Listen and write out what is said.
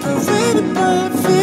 separated by infinity